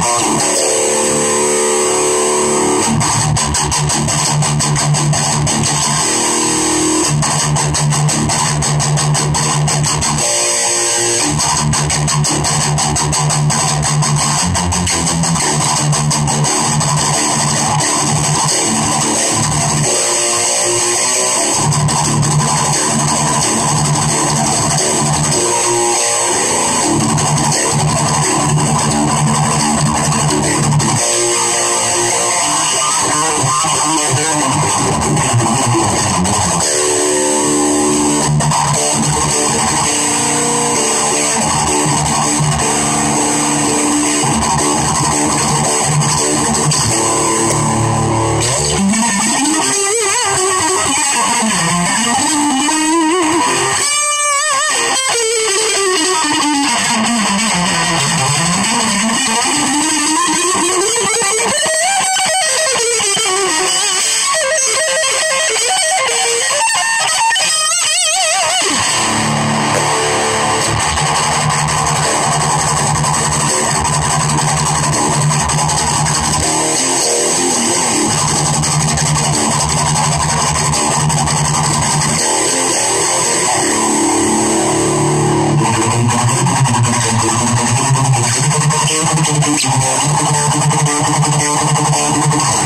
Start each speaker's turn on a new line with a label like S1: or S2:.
S1: Thank
S2: I'm I'm gonna go to the bathroom, I'm gonna go to the bathroom, I'm gonna go to the bathroom.